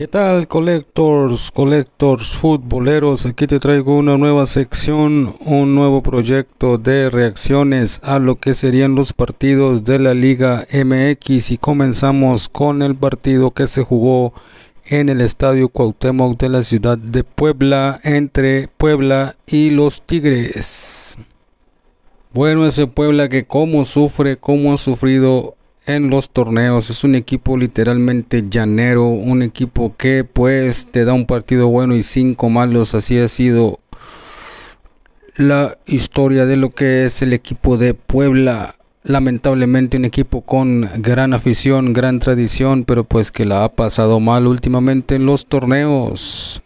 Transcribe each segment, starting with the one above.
¿Qué tal, collectors, collectors, futboleros? Aquí te traigo una nueva sección, un nuevo proyecto de reacciones a lo que serían los partidos de la Liga MX y comenzamos con el partido que se jugó en el Estadio Cuauhtémoc de la ciudad de Puebla entre Puebla y los Tigres. Bueno, ese Puebla que como sufre, como ha sufrido en los torneos. Es un equipo literalmente llanero, un equipo que pues te da un partido bueno y cinco malos. Así ha sido la historia de lo que es el equipo de Puebla. Lamentablemente un equipo con gran afición, gran tradición, pero pues que la ha pasado mal últimamente en los torneos.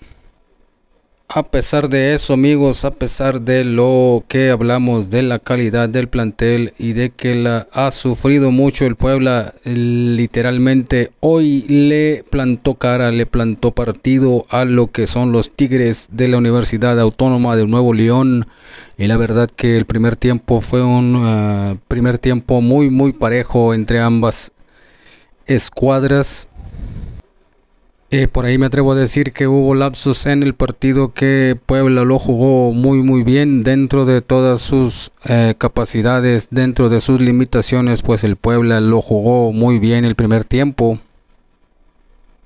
A pesar de eso, amigos, a pesar de lo que hablamos de la calidad del plantel y de que la ha sufrido mucho el Puebla, literalmente hoy le plantó cara, le plantó partido a lo que son los Tigres de la Universidad Autónoma de Nuevo León. Y la verdad que el primer tiempo fue un uh, primer tiempo muy muy parejo entre ambas escuadras eh, por ahí me atrevo a decir que hubo lapsos en el partido que Puebla lo jugó muy muy bien dentro de todas sus eh, capacidades, dentro de sus limitaciones, pues el Puebla lo jugó muy bien el primer tiempo.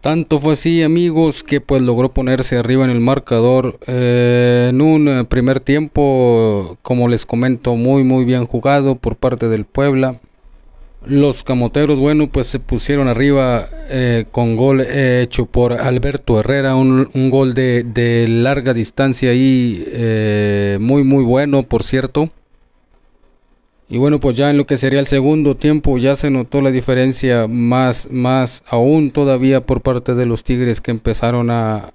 Tanto fue así amigos que pues logró ponerse arriba en el marcador eh, en un primer tiempo, como les comento, muy muy bien jugado por parte del Puebla. Los camoteros, bueno, pues se pusieron arriba eh, con gol eh, hecho por Alberto Herrera, un, gol de, larga distancia y eh, muy, muy bueno, por cierto. Y bueno, pues ya en lo que sería el segundo tiempo ya se notó la diferencia más, más aún todavía por parte de los Tigres que empezaron a,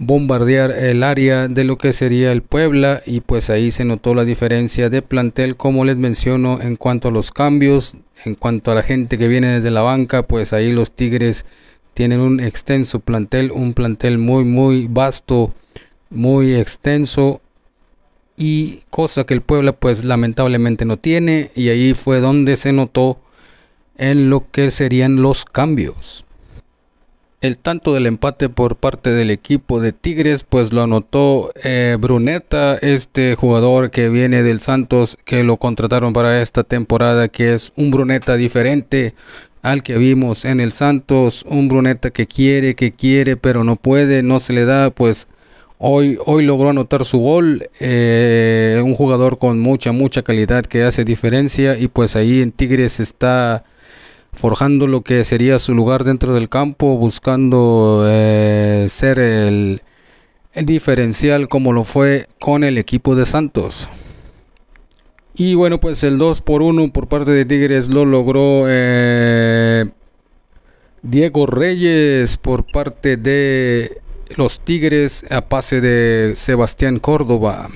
bombardear el área de lo que sería el Puebla y pues ahí se notó la diferencia de plantel como les menciono en cuanto a los cambios en cuanto a la gente que viene desde la banca pues ahí los Tigres tienen un extenso plantel un plantel muy muy vasto muy extenso y cosa que el Puebla pues lamentablemente no tiene y ahí fue donde se notó en lo que serían los cambios el tanto del empate por parte del equipo de Tigres, pues lo anotó eh, Bruneta, este jugador que viene del Santos, que lo contrataron para esta temporada, que es un Bruneta diferente al que vimos en el Santos, un Bruneta que quiere, que quiere, pero no puede, no se le da, pues hoy, hoy logró anotar su gol, eh, un jugador con mucha, mucha calidad que hace diferencia y pues ahí en Tigres está forjando lo que sería su lugar dentro del campo, buscando eh, ser el, diferencial como lo fue con el equipo de Santos. Y bueno, pues el 2 por 1 por parte de Tigres lo logró eh, Diego Reyes por parte de los Tigres a pase de Sebastián Córdoba.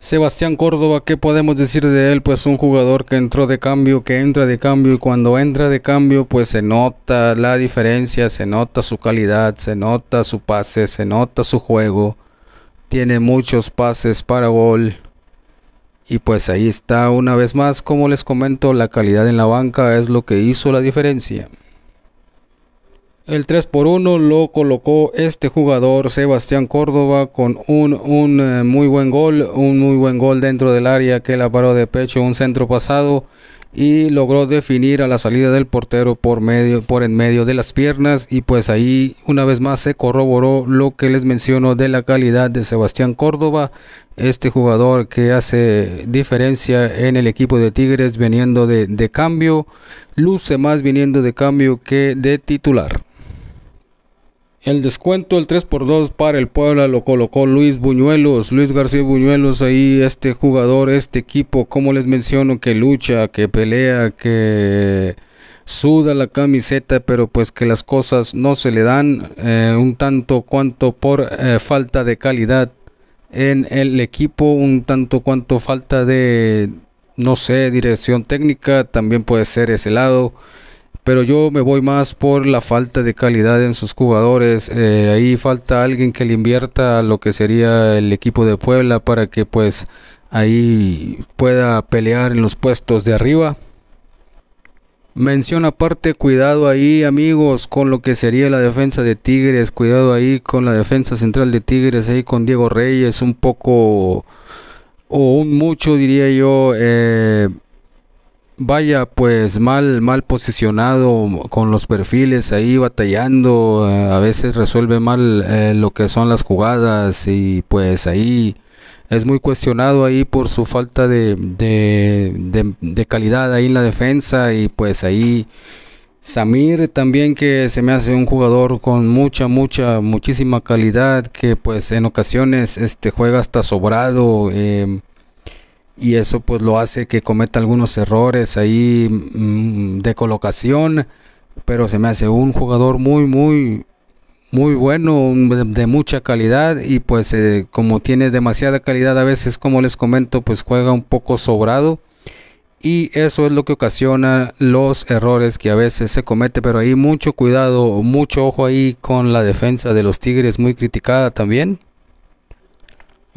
Sebastián Córdoba, ¿qué podemos decir de él? Pues un jugador que entró de cambio, que entra de cambio y cuando entra de cambio pues se nota la diferencia, se nota su calidad, se nota su pase, se nota su juego. Tiene muchos pases para gol. Y pues ahí está una vez más, como les comento, la calidad en la banca es lo que hizo la diferencia. El 3 por 1 lo colocó este jugador Sebastián Córdoba con un, un eh, muy buen gol, un muy buen gol dentro del área que la paró de pecho, un centro pasado y logró definir a la salida del portero por medio por en medio de las piernas y pues ahí una vez más se corroboró lo que les menciono de la calidad de Sebastián Córdoba, este jugador que hace diferencia en el equipo de Tigres viniendo de, de cambio, luce más viniendo de cambio que de titular. El descuento, el 3 por 2 para el Puebla lo colocó Luis Buñuelos, Luis García Buñuelos ahí, este jugador, este equipo, como les menciono, que lucha, que pelea, que suda la camiseta, pero pues que las cosas no se le dan eh, un tanto cuanto por eh, falta de calidad en el equipo, un tanto cuanto falta de, no sé, dirección técnica, también puede ser ese lado pero yo me voy más por la falta de calidad en sus jugadores. Eh, ahí falta alguien que le invierta lo que sería el equipo de Puebla para que pues ahí pueda pelear en los puestos de arriba. Mención aparte, cuidado ahí amigos con lo que sería la defensa de Tigres, cuidado ahí con la defensa central de Tigres, ahí con Diego Reyes, un poco o un mucho diría yo, eh, vaya pues mal, mal posicionado con los perfiles ahí batallando, eh, a veces resuelve mal eh, lo que son las jugadas y pues ahí es muy cuestionado ahí por su falta de, de, calidad ahí en la defensa y pues ahí Samir también que se me hace un jugador con mucha mucha muchísima calidad que pues en ocasiones este juega hasta sobrado em, y eso pues lo hace que cometa algunos errores ahí mm, de colocación pero se me hace un jugador muy muy muy bueno, de mucha calidad y pues eh, como tiene demasiada calidad a veces como les comento pues juega un poco sobrado y eso es lo que ocasiona los errores que a veces se comete pero ahí mucho cuidado, mucho ojo ahí con la defensa de los Tigres muy criticada también.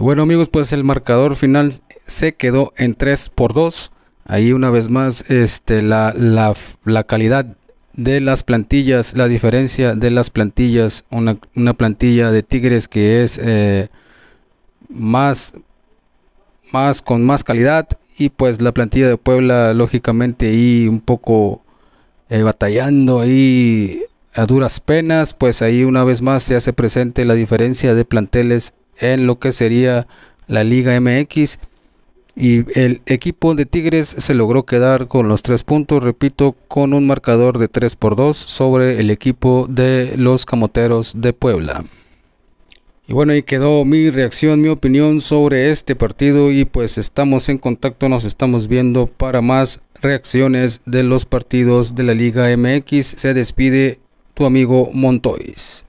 Bueno amigos pues el marcador final se quedó en 3 por 2 ahí una vez más este la, la, la calidad de las plantillas, la diferencia de las plantillas, una, una plantilla de Tigres que es eh, más, más con más calidad y pues la plantilla de Puebla lógicamente ahí un poco eh, batallando ahí a duras penas, pues ahí una vez más se hace presente la diferencia de planteles en lo que sería la Liga MX y el equipo de Tigres se logró quedar con los tres puntos, repito, con un marcador de 3 por 2 sobre el equipo de los Camoteros de Puebla. Y bueno, ahí quedó mi reacción, mi opinión sobre este partido y pues estamos en contacto, nos estamos viendo para más reacciones de los partidos de la Liga MX. Se despide tu amigo Montois.